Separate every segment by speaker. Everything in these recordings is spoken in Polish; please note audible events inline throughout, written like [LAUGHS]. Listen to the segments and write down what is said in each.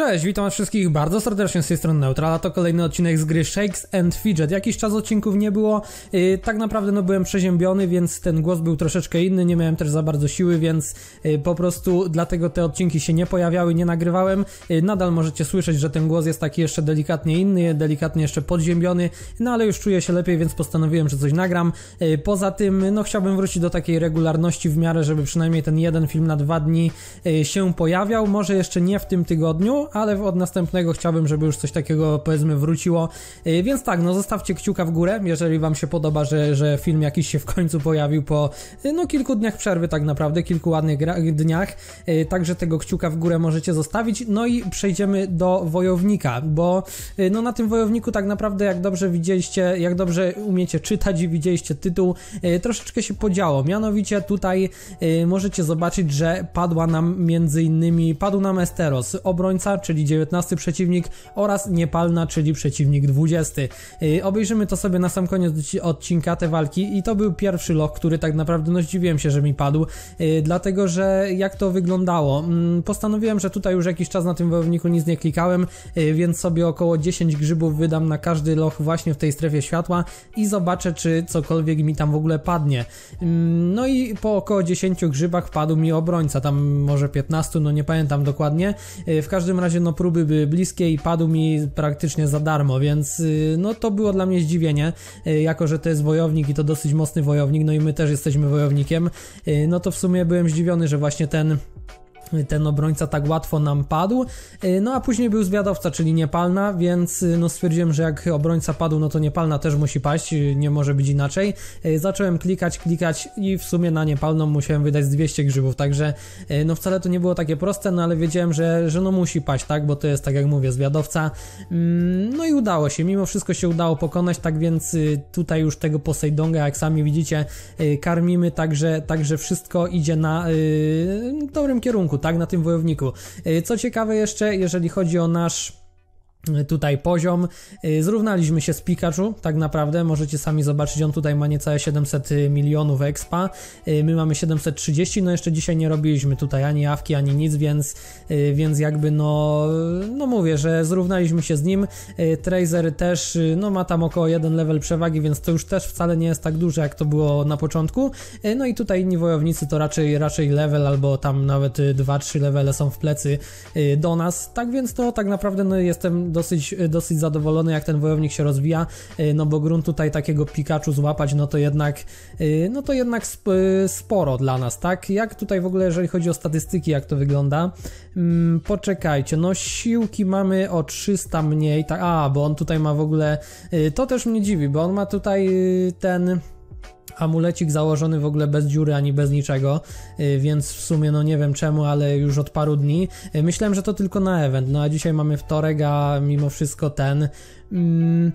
Speaker 1: Cześć, witam wszystkich bardzo serdecznie z tej strony Neutrala, to kolejny odcinek z gry Shakes and Fidget. Jakiś czas odcinków nie było, yy, tak naprawdę no byłem przeziębiony, więc ten głos był troszeczkę inny, nie miałem też za bardzo siły, więc yy, po prostu dlatego te odcinki się nie pojawiały, nie nagrywałem. Yy, nadal możecie słyszeć, że ten głos jest taki jeszcze delikatnie inny, delikatnie jeszcze podziębiony, no ale już czuję się lepiej, więc postanowiłem, że coś nagram. Yy, poza tym, no chciałbym wrócić do takiej regularności w miarę, żeby przynajmniej ten jeden film na dwa dni yy, się pojawiał, może jeszcze nie w tym tygodniu, ale od następnego chciałbym, żeby już coś takiego powiedzmy wróciło. Y, więc tak, no zostawcie kciuka w górę, jeżeli wam się podoba, że, że film jakiś się w końcu pojawił po y, no kilku dniach przerwy tak naprawdę, kilku ładnych dniach. Y, także tego kciuka w górę możecie zostawić. No i przejdziemy do wojownika, bo no na tym wojowniku tak naprawdę jak dobrze widzieliście, jak dobrze umiecie czytać i widzieliście tytuł, troszeczkę się podziało. Mianowicie tutaj możecie zobaczyć, że padła nam między innymi, padł nam Esteros, obrońca, czyli 19 przeciwnik oraz Niepalna, czyli przeciwnik 20. Y, obejrzymy to sobie na sam koniec odcinka te walki i to był pierwszy loch, który tak naprawdę no zdziwiłem się, że mi padł, y, dlatego że jak to wyglądało? Mm, postanowiłem, że tutaj już jakiś czas na tym wojowniku nic nie klikałem, y, więc sobie około 10 grzybów wydam na każdy loch właśnie w tej strefie światła i zobaczę, czy cokolwiek mi tam w ogóle padnie. Mm, no i po około 10 grzybach padł mi obrońca, tam może 15, no nie pamiętam dokładnie. W każdym razie no próby były bliskie i padł mi praktycznie za darmo, więc y, no to było dla mnie zdziwienie, y, jako że to jest wojownik i to dosyć mocny wojownik, no i my też jesteśmy wojownikiem, y, no to w sumie byłem zdziwiony, że właśnie ten ten obrońca tak łatwo nam padł. Y, no a później był zwiadowca, czyli niepalna, więc y, no stwierdziłem, że jak obrońca padł, no to niepalna też musi paść, y, nie może być inaczej. Zacząłem klikać, klikać i w sumie na niepalną musiałem wydać z 200 grzybów, także no wcale to nie było takie proste, no ale wiedziałem, że, że no musi paść, tak, bo to jest tak jak mówię, zwiadowca. Mm, no i udało się, mimo wszystko się udało pokonać, tak więc tutaj już tego Poseidonga, jak sami widzicie, karmimy, także, także wszystko idzie na dobrym kierunku tak, na tym wojowniku. Y, co ciekawe jeszcze, jeżeli chodzi o nasz tutaj poziom. Y, zrównaliśmy się z Pikachu, tak naprawdę, możecie sami zobaczyć, on tutaj ma niecałe 700 milionów expa, y, my mamy 730, no jeszcze dzisiaj nie robiliśmy tutaj ani awki, ani nic, więc, y, więc jakby no, no mówię, że zrównaliśmy się z nim, Tracer też, no ma tam około jeden level przewagi, więc to już też wcale nie jest tak duże, jak to było na początku, no i tutaj inni wojownicy to raczej, raczej level, albo tam nawet 2-3 levele są w plecy do nas, tak więc to tak naprawdę no jestem dosyć, dosyć zadowolony, jak ten wojownik się rozwija, y, no bo grunt tutaj takiego Pikachu złapać, no to jednak, y, no to jednak y, sporo dla nas, tak? Jak tutaj w ogóle, jeżeli chodzi o statystyki, jak to wygląda? Mm, poczekajcie, no siłki mamy o 300 mniej, tak, a, bo on tutaj ma w ogóle, to też mnie dziwi, bo on ma tutaj ten amulecik założony w ogóle bez dziury ani bez niczego, y, więc w sumie no nie wiem czemu, ale już od paru dni. Y, myślałem, że to tylko na event, no a dzisiaj mamy wtorek, a mimo wszystko ten. Mm,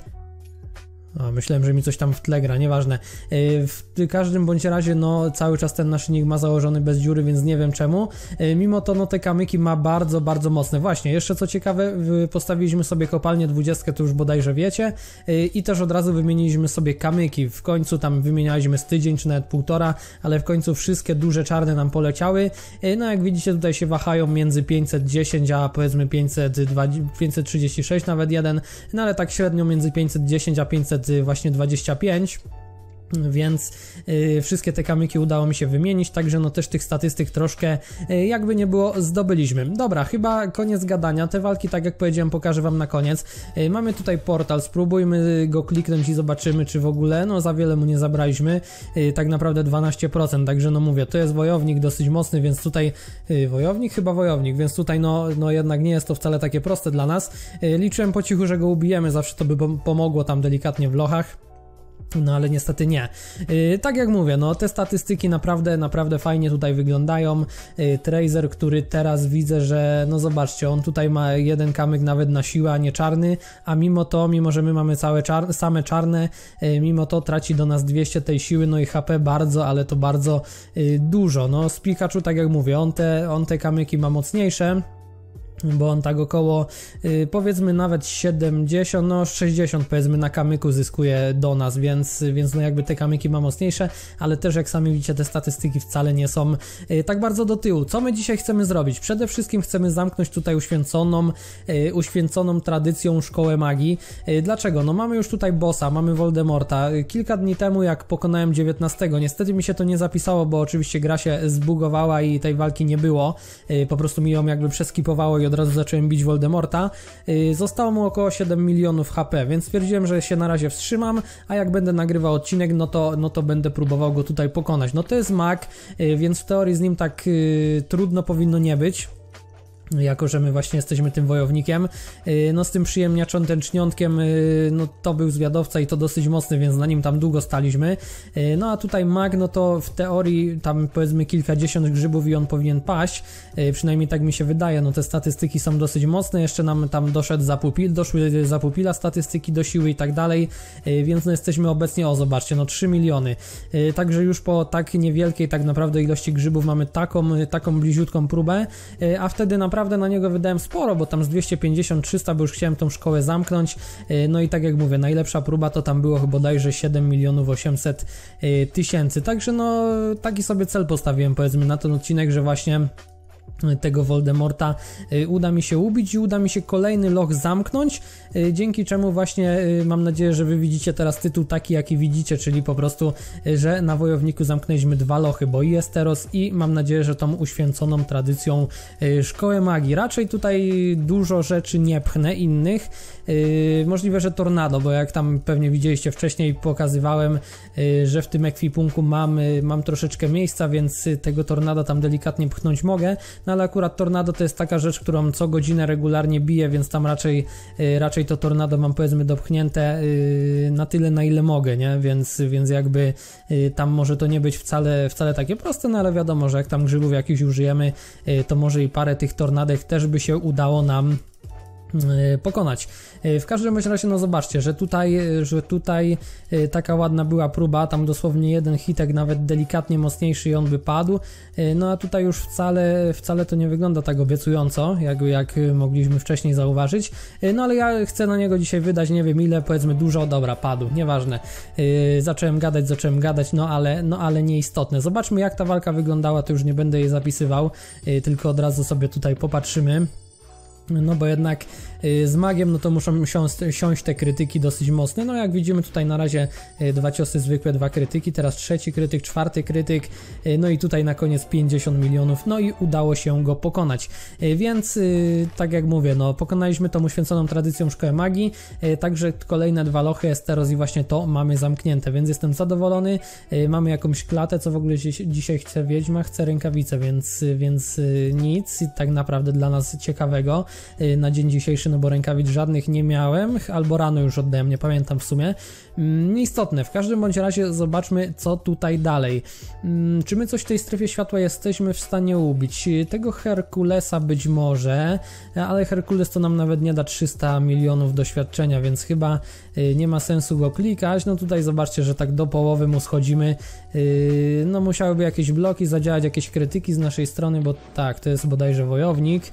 Speaker 1: o, myślałem, że mi coś tam w tle gra, nieważne. E, w każdym bądź razie, no, cały czas ten naszyjnik ma założony bez dziury, więc nie wiem czemu. E, mimo to, no, te kamyki ma bardzo, bardzo mocne. Właśnie, jeszcze co ciekawe, postawiliśmy sobie kopalnię 20, to już bodajże wiecie, e, i też od razu wymieniliśmy sobie kamyki. W końcu tam wymienialiśmy z tydzień, czy nawet półtora, ale w końcu wszystkie duże czarne nam poleciały. No, jak widzicie, tutaj się wahają między 510, a powiedzmy 520, 536 nawet jeden, no ale tak średnio między 510 a 500 właśnie 25 więc y, wszystkie te kamyki udało mi się wymienić, także no też tych statystyk troszkę y, jakby nie było zdobyliśmy. Dobra, chyba koniec gadania, te walki tak jak powiedziałem pokażę wam na koniec. Y, mamy tutaj portal, spróbujmy go kliknąć i zobaczymy czy w ogóle, no za wiele mu nie zabraliśmy, y, tak naprawdę 12%, także no mówię, to jest wojownik dosyć mocny, więc tutaj y, wojownik? Chyba wojownik, więc tutaj no, no jednak nie jest to wcale takie proste dla nas. Y, liczyłem po cichu, że go ubijemy, zawsze to by pomogło tam delikatnie w lochach. No ale niestety nie. Yy, tak jak mówię, no te statystyki naprawdę, naprawdę fajnie tutaj wyglądają. Yy, Tracer, który teraz widzę, że no zobaczcie, on tutaj ma jeden kamyk nawet na siłę, a nie czarny, a mimo to, mimo że my mamy całe czar same czarne, yy, mimo to traci do nas 200 tej siły, no i HP bardzo, ale to bardzo y, dużo. No z Pikachu, tak jak mówię, on te, on te kamyki ma mocniejsze, bo on tak około y, powiedzmy nawet 70, no 60 powiedzmy na kamyku zyskuje do nas, więc, więc no jakby te kamyki ma mocniejsze, ale też jak sami widzicie te statystyki wcale nie są y, tak bardzo do tyłu. Co my dzisiaj chcemy zrobić? Przede wszystkim chcemy zamknąć tutaj uświęconą, y, uświęconą tradycją szkołę magii. Dlaczego? No mamy już tutaj bossa, mamy Voldemorta. Kilka dni temu jak pokonałem 19, niestety mi się to nie zapisało, bo oczywiście gra się zbugowała i tej walki nie było. Po prostu mi ją jakby przeskipowało i od razu zacząłem bić Voldemorta. Y, zostało mu około 7 milionów HP, więc stwierdziłem, że się na razie wstrzymam, a jak będę nagrywał odcinek, no to, no to będę próbował go tutaj pokonać. No to jest mag, y, więc w teorii z nim tak y, trudno powinno nie być jako że my właśnie jesteśmy tym wojownikiem. Y, no z tym przyjemniaczą tęczniątkiem, y, no to był zwiadowca i to dosyć mocny, więc na nim tam długo staliśmy. Y, no a tutaj mag, no to w teorii tam powiedzmy kilkadziesiąt grzybów i on powinien paść, przynajmniej tak mi się wydaje, no te statystyki są dosyć mocne, jeszcze nam tam doszedł zapupil, doszły zapupila statystyki do siły i tak dalej, więc no jesteśmy obecnie, o zobaczcie, no 3 miliony. Także już po tak niewielkiej tak naprawdę ilości grzybów mamy taką, taką bliziutką próbę, a wtedy naprawdę naprawdę na niego wydałem sporo, bo tam z 250-300, bo już chciałem tą szkołę zamknąć. Y, no i tak jak mówię, najlepsza próba to tam było chyba bodajże 7 milionów 800 y, tysięcy. Także no taki sobie cel postawiłem powiedzmy na ten odcinek, że właśnie tego Voldemorta y, uda mi się ubić i uda mi się kolejny loch zamknąć, y, dzięki czemu właśnie y, mam nadzieję, że wy widzicie teraz tytuł taki, jaki widzicie, czyli po prostu, że na Wojowniku zamknęliśmy dwa lochy, bo i Esteros i mam nadzieję, że tą uświęconą tradycją Szkołę Magii. Raczej tutaj dużo rzeczy nie pchnę innych, możliwe, że Tornado, bo jak tam pewnie widzieliście wcześniej, pokazywałem, że w tym ekwipunku mam, mam troszeczkę miejsca, więc tego Tornado tam delikatnie pchnąć mogę, no ale akurat tornado to jest taka rzecz, którą co godzinę regularnie bije, więc tam raczej, y, raczej to tornado mam powiedzmy dopchnięte y, na tyle, na ile mogę, nie? Więc, więc jakby tam może to nie być wcale, wcale takie proste, no ale wiadomo, że jak tam grzybów jakichś użyjemy, to może i parę tych tornadek też by się udało nam pokonać. E, w każdym razie, no zobaczcie, że tutaj, e, że tutaj taka ładna była próba, tam dosłownie jeden hitek, nawet delikatnie mocniejszy i on by padł, no a tutaj już wcale, wcale to nie wygląda tak obiecująco, jak, jak mogliśmy wcześniej zauważyć, no ale ja chcę na niego dzisiaj wydać, nie wiem ile, powiedzmy dużo, dobra, padł, nieważne. Zacząłem gadać, zacząłem gadać, no ale, no ale nieistotne. Zobaczmy jak ta walka wyglądała, to już nie będę jej zapisywał, tylko od razu sobie tutaj popatrzymy. No bo jednak z magiem, no to muszą siąść, siąść, te krytyki dosyć mocne. No jak widzimy tutaj na razie y, dwa ciosy zwykłe, dwa krytyki, teraz trzeci krytyk, czwarty krytyk, y, no i tutaj na koniec 50 milionów, no i udało się go pokonać. Więc tak jak mówię, no pokonaliśmy tą uświęconą tradycją szkołę magii, także kolejne dwa lochy Esteros i właśnie to mamy zamknięte, więc jestem zadowolony. Mamy jakąś klatę, co w ogóle dzisiaj chce Wiedźma, chce rękawice, więc, więc nic tak naprawdę dla nas ciekawego. Y, na dzień dzisiejszy, no bo rękawic żadnych nie miałem, albo rano już oddałem, nie pamiętam w sumie. Mm, nieistotne, w każdym bądź razie zobaczmy, co tutaj dalej. Mm, czy my coś w tej strefie światła jesteśmy w stanie ubić? Tego Herkulesa być może, ale Herkules to nam nawet nie da 300 milionów doświadczenia, więc chyba y, nie ma sensu go klikać. No tutaj zobaczcie, że tak do połowy mu schodzimy. Y, no musiałyby jakieś bloki zadziałać, jakieś krytyki z naszej strony, bo tak, to jest bodajże wojownik.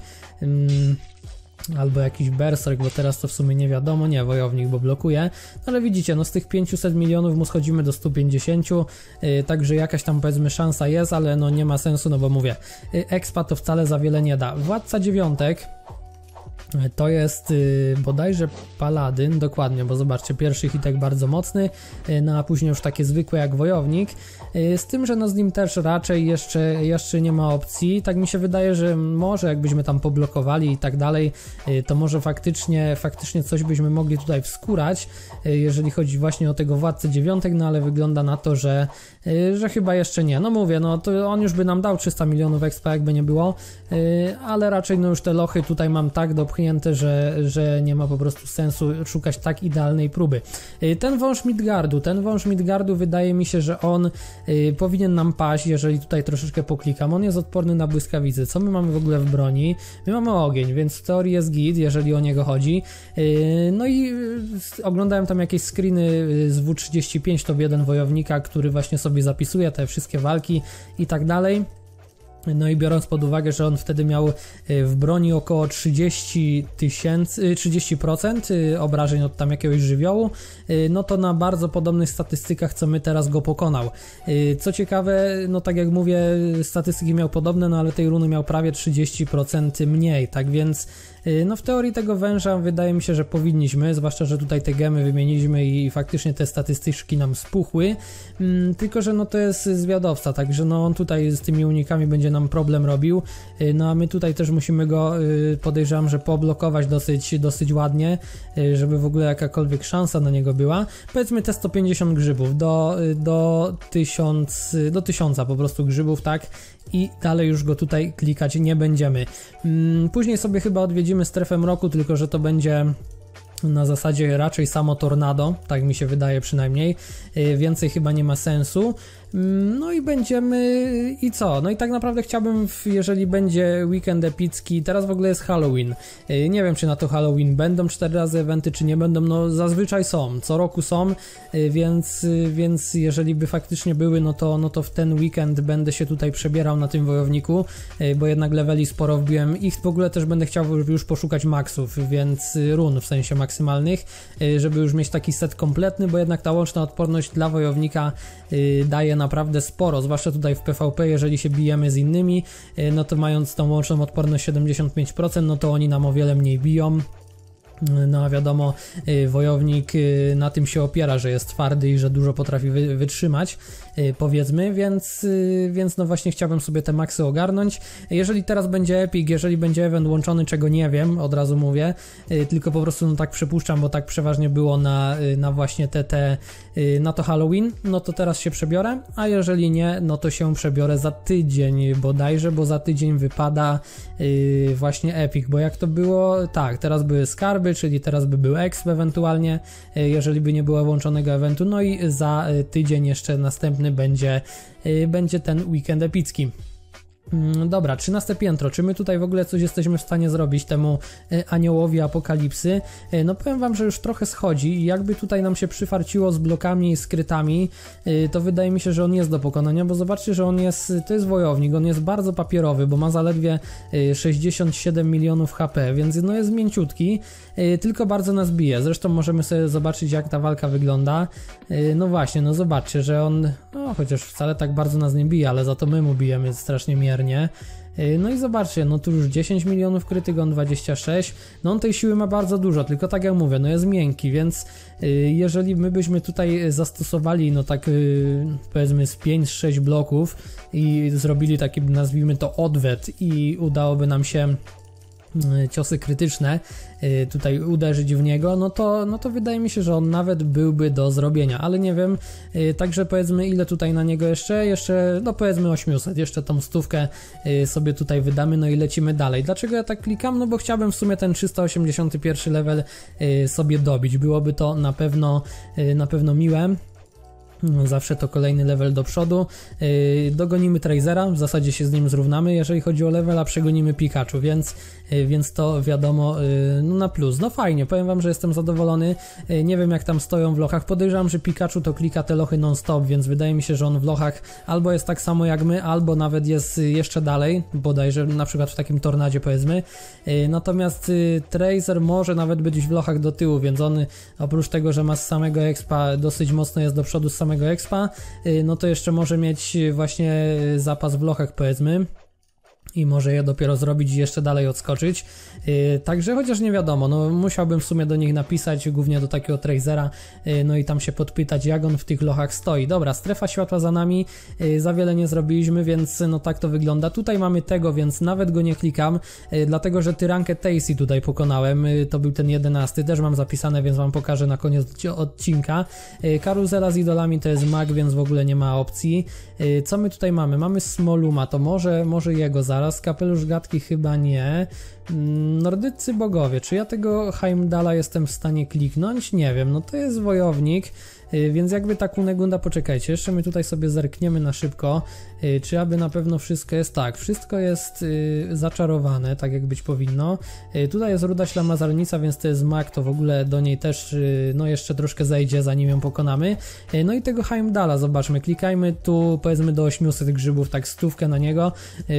Speaker 1: Albo jakiś berserk, bo teraz to w sumie nie wiadomo, nie, wojownik, bo blokuje, no ale widzicie, no z tych 500 milionów mu schodzimy do 150, yy, także jakaś tam powiedzmy szansa jest, ale no nie ma sensu, no bo mówię, yy, expa to wcale za wiele nie da. Władca dziewiątek, to jest y, bodajże paladyn, dokładnie, bo zobaczcie, pierwszy hitek bardzo mocny, y, no a później już takie zwykłe jak wojownik, y, z tym, że no z nim też raczej jeszcze, jeszcze nie ma opcji, tak mi się wydaje, że może jakbyśmy tam poblokowali i tak dalej, to może faktycznie, faktycznie coś byśmy mogli tutaj wskórać, jeżeli chodzi właśnie o tego władcę dziewiątek, no ale wygląda na to, że, że chyba jeszcze nie, no mówię, no to on już by nam dał 300 milionów expa, jakby nie było, ale raczej no już te lochy tutaj mam tak do że, że nie ma po prostu sensu szukać tak idealnej próby. Y, ten wąż Midgardu, ten wąż Midgardu wydaje mi się, że on y, powinien nam paść, jeżeli tutaj troszeczkę poklikam. On jest odporny na błyskawice. Co my mamy w ogóle w broni? My mamy ogień, więc w teorii jest git, jeżeli o niego chodzi. Y, no i oglądałem tam jakieś screeny z W35, to jeden wojownika, który właśnie sobie zapisuje te wszystkie walki i tak dalej. No i biorąc pod uwagę, że on wtedy miał y, w broni około 30 tysięcy, 30% y, obrażeń od tam jakiegoś żywiołu, y, no to na bardzo podobnych statystykach, co my teraz go pokonał. Co ciekawe, no tak jak mówię, statystyki miał podobne, no ale tej runy miał prawie 30% mniej, tak więc no w teorii tego węża wydaje mi się, że powinniśmy, zwłaszcza, że tutaj te gemy wymieniliśmy i faktycznie te statystyczki nam spuchły, mm, tylko, że no to jest zwiadowca, także no on tutaj z tymi unikami będzie nam problem robił, y, no a my tutaj też musimy go, y, podejrzewam, że poblokować dosyć, dosyć ładnie, żeby w ogóle jakakolwiek szansa na niego była. Powiedzmy te 150 grzybów, do, do 1000, do 1000 po prostu grzybów, tak, i dalej już go tutaj klikać nie będziemy. Mm, później sobie chyba odwiedzimy strefę mroku, tylko że to będzie na zasadzie raczej samo tornado, tak mi się wydaje przynajmniej. Y, więcej chyba nie ma sensu. No i będziemy. I co? No i tak naprawdę chciałbym, jeżeli będzie weekend epicki, teraz w ogóle jest Halloween. Y, nie wiem, czy na to Halloween będą cztery razy eventy, czy nie będą. No zazwyczaj są, co roku są, y, więc, więc jeżeli by faktycznie były, no to, no to w ten weekend będę się tutaj przebierał na tym wojowniku, bo jednak leveli sporo wbiłem. Ich w ogóle też będę chciał już poszukać maxów, więc run w sensie maksymalnych, żeby już mieć taki set kompletny, bo jednak ta łączna odporność dla wojownika daje na naprawdę sporo, zwłaszcza tutaj w PvP, jeżeli się bijemy z innymi, y, no to mając tą łączną odporność 75%, no to oni nam o wiele mniej biją. No a wiadomo, y, wojownik y, na tym się opiera, że jest twardy i że dużo potrafi wytrzymać, powiedzmy, więc, więc no właśnie chciałbym sobie te maksy ogarnąć. Jeżeli teraz będzie Epic, jeżeli będzie event łączony, czego nie wiem, od razu mówię, tylko po prostu no tak przypuszczam, bo tak przeważnie było na, na właśnie te, te, na to Halloween, no to teraz się przebiorę, a jeżeli nie, no to się przebiorę za tydzień bodajże, bo za tydzień wypada właśnie Epic, bo jak to było, tak, teraz były skarby, czyli teraz by był exp ewentualnie, jeżeli by nie było włączonego eventu, no i za tydzień jeszcze następny będzie, e, będzie ten weekend epicki. Mm, dobra, 13 piętro. Czy my tutaj w ogóle coś jesteśmy w stanie zrobić temu e, aniołowi apokalipsy? E, no powiem wam, że już trochę schodzi i jakby tutaj nam się przyfarciło z blokami skrytami, e, to wydaje mi się, że on jest do pokonania, bo zobaczcie, że on jest, to jest wojownik, on jest bardzo papierowy, bo ma zaledwie 67 milionów HP, więc no jest mięciutki, tylko bardzo nas bije. Zresztą możemy sobie zobaczyć, jak ta walka wygląda. No właśnie, no zobaczcie, że on, no chociaż wcale tak bardzo nas nie bije, ale za to my mu bijemy strasznie miernie Y, no i zobaczcie, no tu już 10 milionów krytyk, on 26. No on tej siły ma bardzo dużo, tylko tak jak mówię, no jest miękki, więc y, jeżeli my byśmy tutaj zastosowali, no tak y, powiedzmy z 5-6 bloków i zrobili taki, nazwijmy to odwet i udałoby nam się ciosy krytyczne y, tutaj uderzyć w niego, no to, no to wydaje mi się, że on nawet byłby do zrobienia, ale nie wiem, y, także powiedzmy ile tutaj na niego jeszcze, jeszcze no powiedzmy 800, jeszcze tą stówkę sobie tutaj wydamy, no i lecimy dalej. Dlaczego ja tak klikam? No bo chciałbym w sumie ten 381 level sobie dobić, byłoby to na pewno, na pewno miłe. Zawsze to kolejny level do przodu. Dogonimy Trazera, w zasadzie się z nim zrównamy, jeżeli chodzi o level, a przegonimy Pikachu, więc, więc to wiadomo yy, no na plus. No fajnie, powiem wam, że jestem zadowolony. Nie wiem jak tam stoją w lochach. Podejrzewam, że Pikachu to klika te lochy non-stop, więc wydaje mi się, że on w lochach albo jest tak samo jak my, albo nawet jest jeszcze dalej, bodajże na przykład w takim tornadzie powiedzmy. Natomiast Tracer może nawet być w lochach do tyłu, więc on oprócz tego, że ma z samego expa dosyć mocno jest do przodu z samego expa, y, no to jeszcze może mieć właśnie zapas w lochach powiedzmy i może je dopiero zrobić i jeszcze dalej odskoczyć. Yy, także chociaż nie wiadomo, no musiałbym w sumie do nich napisać, głównie do takiego Tracera, yy, no i tam się podpytać, jak on w tych lochach stoi. Dobra, strefa światła za nami, yy, za wiele nie zrobiliśmy, więc no tak to wygląda. Tutaj mamy tego, więc nawet go nie klikam, y, dlatego że tyrankę Tacy tutaj pokonałem, y, to był ten jedenasty, też mam zapisane, więc wam pokażę na koniec odcinka. Y, karuzela z idolami to jest mag, więc w ogóle nie ma opcji. Co my tutaj mamy? Mamy Smoluma, to może, może jego zaraz zaraz, kapelusz gadki chyba nie. Mm, nordycy bogowie, czy ja tego Heimdala jestem w stanie kliknąć? Nie wiem, no to jest wojownik, więc jakby ta Kunegunda, poczekajcie, jeszcze my tutaj sobie zerkniemy na szybko, y, czy aby na pewno wszystko jest tak, wszystko jest y, zaczarowane, tak jak być powinno. Tutaj jest ruda ślamazarnica, więc to jest mak, to w ogóle do niej też no jeszcze troszkę zejdzie, zanim ją pokonamy. No i tego Heimdala, zobaczmy, klikajmy tu powiedzmy do 800 grzybów, tak stówkę na niego,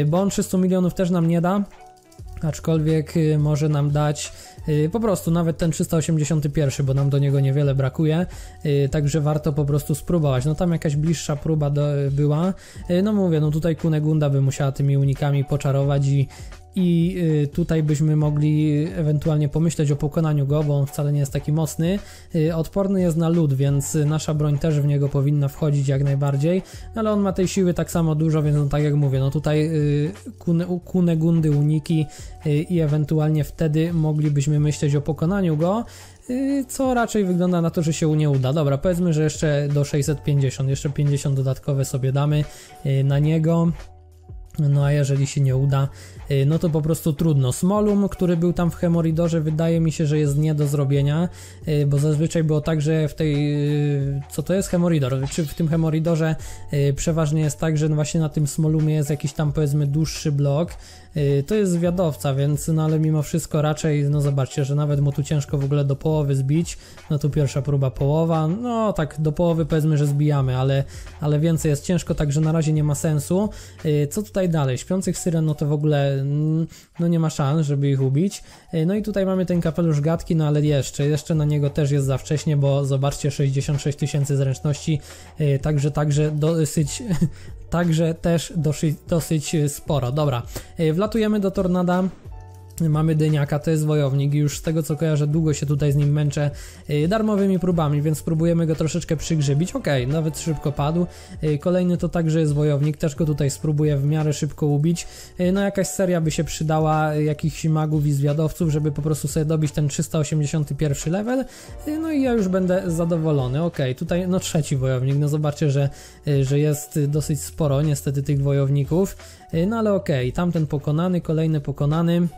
Speaker 1: bo on 300 milionów też nam nie da, aczkolwiek y, może nam dać y, po prostu nawet ten 381, bo nam do niego niewiele brakuje, y, także warto po prostu spróbować. No tam jakaś bliższa próba do, była, no mówię, no tutaj Kunegunda by musiała tymi unikami poczarować i i y, tutaj byśmy mogli ewentualnie pomyśleć o pokonaniu go, bo on wcale nie jest taki mocny. Y, odporny jest na lód, więc nasza broń też w niego powinna wchodzić jak najbardziej, ale on ma tej siły tak samo dużo, więc no, tak jak mówię, no tutaj y, kune, gundy, uniki i ewentualnie wtedy moglibyśmy myśleć o pokonaniu go co raczej wygląda na to, że się nie uda. Dobra, powiedzmy, że jeszcze do 650, jeszcze 50 dodatkowe sobie damy na niego. No a jeżeli się nie uda, y, no to po prostu trudno. Smolum, który był tam w Hemoridorze, wydaje mi się, że jest nie do zrobienia, y, bo zazwyczaj było tak, że w tej. Y, co to jest Hemoridor? Czy w tym Hemoridorze przeważnie jest tak, że właśnie na tym Smolumie jest jakiś tam powiedzmy dłuższy blok, to jest zwiadowca, więc no ale mimo wszystko raczej, no zobaczcie, że nawet mu tu ciężko w ogóle do połowy zbić. No tu pierwsza próba połowa, no tak do połowy powiedzmy, że zbijamy, ale, ale więcej jest ciężko, także na razie nie ma sensu. Co tutaj dalej? Śpiących syren, no to w ogóle mm, no nie ma szans, żeby ich ubić. Y, no i tutaj mamy ten kapelusz gadki, no ale jeszcze, jeszcze na niego też jest za wcześnie, bo zobaczcie 66 tysięcy zręczności, także także dosyć [LAUGHS] także też dosyć, dosyć sporo. Dobra, e, wlatujemy do Tornada. Mamy dyniaka, to jest wojownik już z tego co kojarzę długo się tutaj z nim męczę yy, darmowymi próbami, więc spróbujemy go troszeczkę przygrzybić. Ok, nawet szybko padł. Yy, kolejny to także jest wojownik, też go tutaj spróbuję w miarę szybko ubić. Yy, no jakaś seria by się przydała jakichś magów i zwiadowców, żeby po prostu sobie dobić ten 381 level. no i ja już będę zadowolony. Ok, tutaj no trzeci wojownik, no zobaczcie, że, że jest dosyć sporo niestety tych wojowników. no ale ok, tamten pokonany, kolejny pokonany.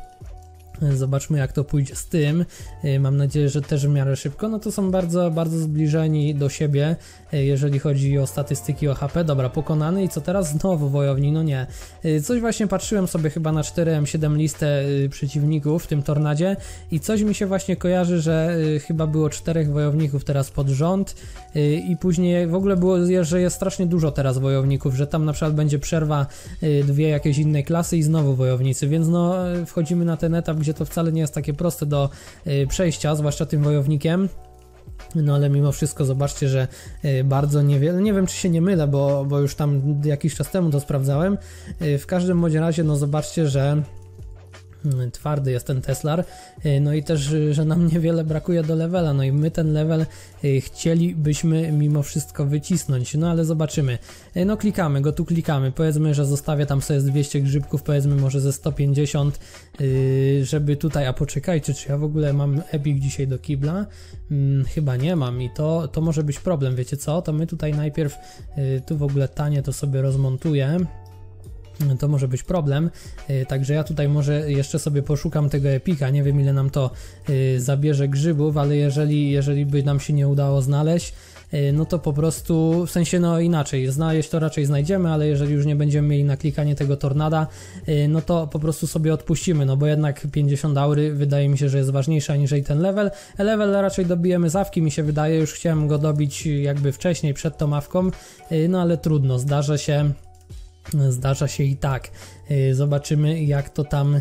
Speaker 1: Zobaczmy jak to pójdzie z tym. Y, mam nadzieję, że też w miarę szybko. No to są bardzo, bardzo zbliżeni do siebie, y, jeżeli chodzi o statystyki o HP. Dobra, pokonany i co teraz? Znowu wojownik, no nie. Y, coś właśnie patrzyłem sobie chyba na 4M7 listę przeciwników w tym tornadzie i coś mi się właśnie kojarzy, że chyba było czterech wojowników teraz pod rząd i później w ogóle było, że jest strasznie dużo teraz wojowników, że tam na przykład będzie przerwa dwie jakieś innej klasy i znowu wojownicy, więc no wchodzimy na ten etap, gdzie to wcale nie jest takie proste do y, przejścia, zwłaszcza tym wojownikiem. No ale mimo wszystko zobaczcie, że y, bardzo niewiele, nie wiem czy się nie mylę, bo, bo już tam jakiś czas temu to sprawdzałem. Y, w każdym bądź razie, no zobaczcie, że twardy jest ten Teslar, y, no i też, y, że nam [LAUGHS] niewiele brakuje do levela, no i my ten level y, chcielibyśmy mimo wszystko wycisnąć, no ale zobaczymy. No klikamy go, tu klikamy, powiedzmy, że zostawię tam sobie z 200 grzybków, powiedzmy może ze 150, żeby tutaj, a poczekajcie, czy ja w ogóle mam Epic dzisiaj do kibla? Hmm, chyba nie mam i to, to może być problem, wiecie co? To my tutaj najpierw, tu w ogóle tanie to sobie rozmontuję, to może być problem. Y, także ja tutaj może jeszcze sobie poszukam tego epika. Nie wiem ile nam to y, zabierze grzybów, ale jeżeli, jeżeli by nam się nie udało znaleźć, y, no to po prostu w sensie no inaczej. Znaleźć to raczej znajdziemy, ale jeżeli już nie będziemy mieli na klikanie tego tornada, no to po prostu sobie odpuścimy, no bo jednak 50 aury wydaje mi się, że jest ważniejsza niż ten level. Level raczej dobijemy zawki, mi się wydaje, już chciałem go dobić jakby wcześniej, przed tą mawką, no ale trudno, zdarza się Zdarza się i tak. Y, zobaczymy, jak to tam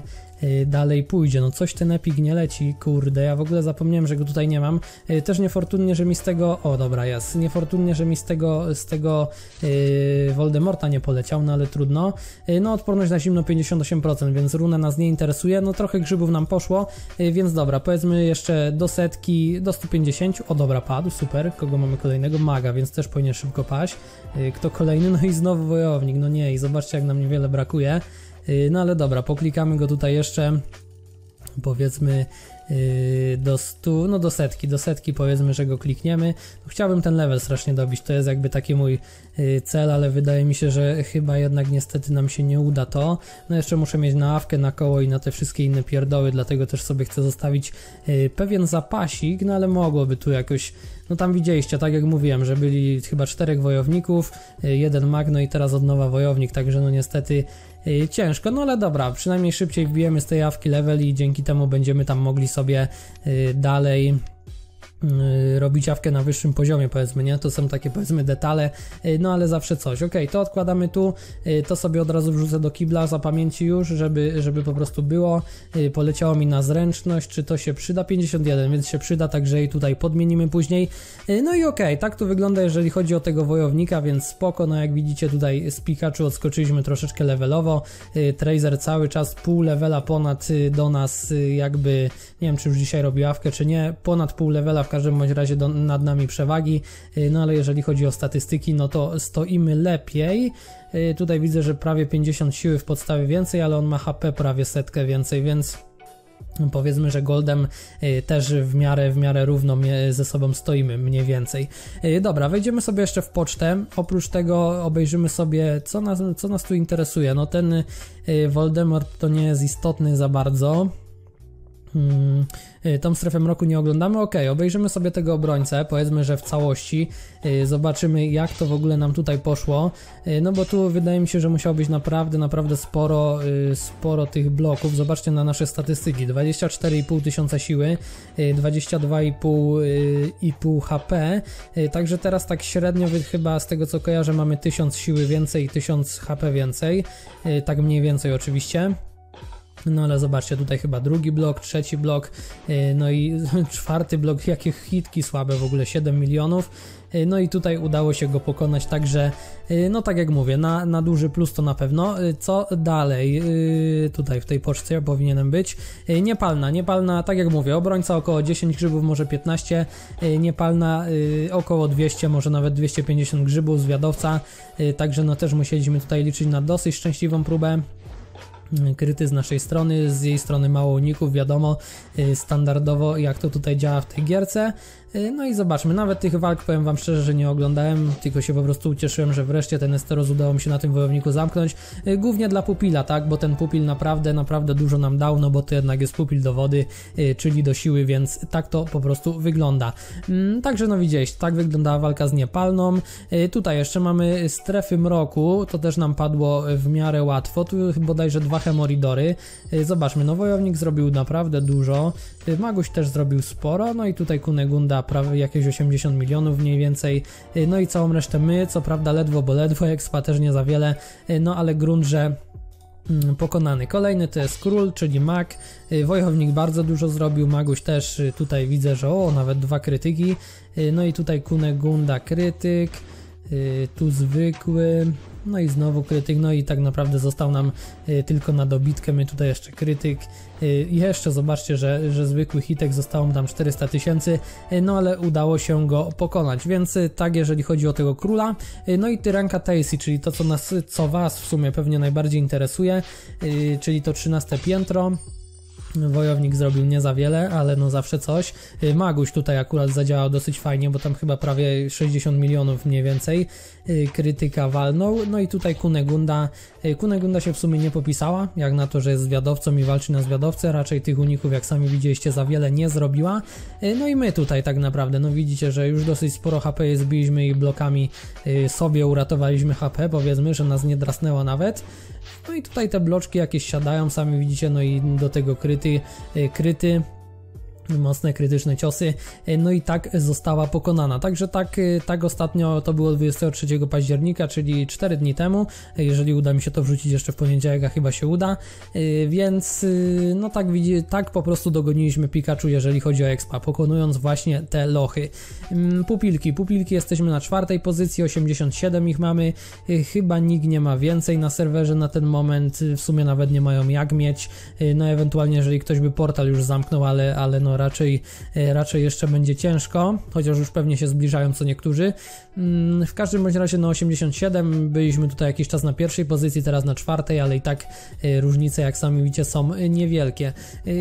Speaker 1: dalej pójdzie. No coś ten Epic nie leci, kurde, ja w ogóle zapomniałem, że go tutaj nie mam. Y, też niefortunnie, że mi z tego, o dobra jest, niefortunnie, że mi z tego, z tego yy, Voldemorta nie poleciał, no ale trudno. Yy, no odporność na zimno 58%, więc runa nas nie interesuje, no trochę grzybów nam poszło, yy, więc dobra, powiedzmy jeszcze do setki, do 150, o dobra, padł, super, kogo mamy kolejnego? Maga, więc też powinien szybko paść. Y, kto kolejny? No i znowu wojownik, no nie, i zobaczcie jak nam niewiele brakuje. Y, no ale dobra, poklikamy go tutaj jeszcze. Powiedzmy yy, do 100, no do setki, do setki powiedzmy, że go klikniemy. No, chciałbym ten level strasznie dobić, to jest jakby taki mój yy, cel, ale wydaje mi się, że chyba jednak niestety nam się nie uda to. No jeszcze muszę mieć na awkę, na koło i na te wszystkie inne pierdoły, dlatego też sobie chcę zostawić pewien zapasik, no ale mogłoby tu jakoś no tam widzieliście, tak jak mówiłem, że byli chyba czterech wojowników, y, jeden magno i teraz od nowa wojownik, także no niestety y, ciężko, no ale dobra, przynajmniej szybciej wbijemy z tej jawki level i dzięki temu będziemy tam mogli sobie y, dalej Y, robić awkę na wyższym poziomie, powiedzmy, nie? To są takie, powiedzmy, detale, y, no ale zawsze coś. Ok, to odkładamy tu, y, to sobie od razu wrzucę do kibla za pamięci już, żeby, żeby po prostu było. Poleciało mi na zręczność, czy to się przyda? 51, więc się przyda, także i tutaj podmienimy później. No i ok, tak to wygląda, jeżeli chodzi o tego wojownika, więc spoko, no jak widzicie tutaj z Pikachu odskoczyliśmy troszeczkę levelowo. Tracer cały czas pół levela ponad do nas, jakby, nie wiem, czy już dzisiaj robi awkę, czy nie, ponad pół levela w każdym bądź razie do, nad nami przewagi, y, no ale jeżeli chodzi o statystyki, no to stoimy lepiej. Y, tutaj widzę, że prawie 50 siły w podstawie więcej, ale on ma HP prawie setkę więcej, więc Powiedzmy, że Goldem y, też w miarę, w miarę równo ze sobą stoimy, mniej więcej. Dobra, wejdziemy sobie jeszcze w pocztę. Oprócz tego obejrzymy sobie, co nas, co nas tu interesuje. No ten Voldemort to nie jest istotny za bardzo. Y, tą strefę mroku nie oglądamy. Ok, obejrzymy sobie tego obrońcę, powiedzmy, że w całości. Y, zobaczymy, jak to w ogóle nam tutaj poszło. Y, no bo tu wydaje mi się, że musiało być naprawdę, naprawdę sporo, sporo tych bloków. Zobaczcie na nasze statystyki: 24,5 tysiąca siły, 22,5 HP. Także teraz tak średnio, chyba z tego co kojarzę, mamy 1000 siły więcej i 1000 HP więcej. Tak mniej więcej, oczywiście. No ale zobaczcie, tutaj chyba drugi blok, trzeci blok, y, no i [LAUGHS] czwarty blok, jakie hitki słabe w ogóle, 7 milionów. Y, no i tutaj udało się go pokonać, także y, no tak jak mówię, na, na duży plus to na pewno. Co dalej? Tutaj w tej poczcie powinienem być. Niepalna, niepalna, tak jak mówię, obrońca około 10 grzybów, może 15, niepalna około 200, może nawet 250 grzybów, zwiadowca, także no też musieliśmy tutaj liczyć na dosyć szczęśliwą próbę kryty z naszej strony, z jej strony mało uników, wiadomo, y, standardowo jak to tutaj działa w tej gierce. Y, no i zobaczmy, nawet tych walk powiem wam szczerze, że nie oglądałem, tylko się po prostu ucieszyłem, że wreszcie ten Esteros udało mi się na tym wojowniku zamknąć. Y, głównie dla pupila, tak, bo ten pupil naprawdę, naprawdę dużo nam dał, no bo to jednak jest pupil do wody, czyli do siły, więc tak to po prostu wygląda. Mm, także no widzieliście, tak wyglądała walka z niepalną. Tutaj jeszcze mamy strefy mroku, to też nam padło w miarę łatwo, tu bodajże dwa hemoridory. Y, zobaczmy, no wojownik zrobił naprawdę dużo, y, Maguś też zrobił sporo, no i tutaj Kunegunda prawie jakieś 80 milionów mniej więcej, y, no i całą resztę my, co prawda ledwo, bo ledwo, [LAUGHS] Expa też nie za wiele, no ale grunt, że mm, pokonany. Kolejny to jest król, czyli mag. Wojownik bardzo dużo zrobił, Maguś też tutaj widzę, że o, nawet dwa krytyki. No i tutaj Kunegunda krytyk, tu zwykły, no i znowu krytyk, no i tak naprawdę został nam y, tylko na dobitkę, my tutaj jeszcze krytyk. Y, jeszcze zobaczcie, że, że zwykły hitek zostało tam 400 tysięcy, y, no ale udało się go pokonać, więc tak jeżeli chodzi o tego króla. No i tyranka Tacy, czyli to co nas, co was w sumie pewnie najbardziej interesuje, czyli to 13 piętro. Wojownik zrobił nie za wiele, ale no zawsze coś. Y, Maguś tutaj akurat zadziałał dosyć fajnie, bo tam chyba prawie 60 milionów mniej więcej krytyka walnął. No i tutaj Kunegunda. Y, Kunegunda się w sumie nie popisała, jak na to, że jest zwiadowcą i walczy na zwiadowcę. Raczej tych uników, jak sami widzieliście, za wiele nie zrobiła. No i my tutaj tak naprawdę, no widzicie, że już dosyć sporo HP zbiliśmy i blokami sobie uratowaliśmy HP, powiedzmy, że nas nie drasnęła nawet. No i tutaj te bloczki jakieś siadają, sami widzicie, no i do tego kryty, y, kryty mocne krytyczne ciosy, e, no i tak została pokonana. Także tak, e, tak ostatnio to było 23 października, czyli 4 dni temu, e, jeżeli uda mi się to wrzucić jeszcze w poniedziałek, a chyba się uda, więc no tak, tak po prostu dogoniliśmy Pikachu, jeżeli chodzi o expa, pokonując właśnie te lochy. Mm, pupilki, pupilki jesteśmy na czwartej pozycji, 87 ich mamy, chyba nikt nie ma więcej na serwerze na ten moment, w sumie nawet nie mają jak mieć, no ewentualnie jeżeli ktoś by portal już zamknął, ale, ale no raczej, raczej jeszcze będzie ciężko, chociaż już pewnie się zbliżają co niektórzy. Mm, w każdym bądź razie no 87, byliśmy tutaj jakiś czas na pierwszej pozycji, teraz na czwartej, ale i tak różnice jak sami widzicie są niewielkie.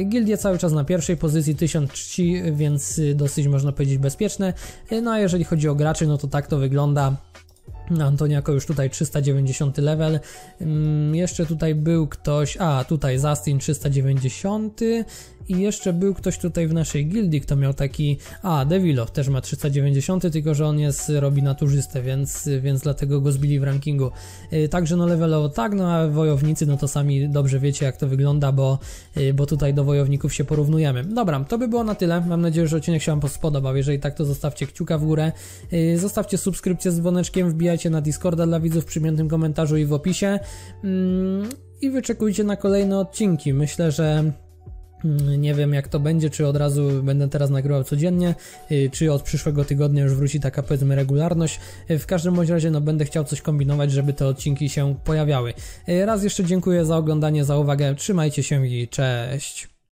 Speaker 1: Gildie cały czas na pierwszej pozycji, 1000 czci, więc dosyć można powiedzieć bezpieczne. No a jeżeli chodzi o graczy, no to tak to wygląda. Antoniako już tutaj 390 level. Mm, jeszcze tutaj był ktoś, a tutaj Zastin 390 i jeszcze był ktoś tutaj w naszej gildii, kto miał taki, a Devilow też ma 390, tylko że on jest, robi naturzystę, więc, więc dlatego go zbili w rankingu. Y, także no levelowo tak, no a wojownicy, no to sami dobrze wiecie jak to wygląda, bo, y, bo tutaj do wojowników się porównujemy. Dobra, to by było na tyle. Mam nadzieję, że odcinek się Wam spodobał. Jeżeli tak, to zostawcie kciuka w górę. Y, zostawcie subskrypcję z dzwoneczkiem, wbijajcie na Discorda dla widzów w przymiętym komentarzu i w opisie. Mm, I wyczekujcie na kolejne odcinki. Myślę, że mm, nie wiem jak to będzie, czy od razu będę teraz nagrywał codziennie, y, czy od przyszłego tygodnia już wróci taka powiedzmy regularność. Y, w każdym bądź razie no będę chciał coś kombinować, żeby te odcinki się pojawiały. Raz jeszcze dziękuję za oglądanie, za uwagę, trzymajcie się i cześć.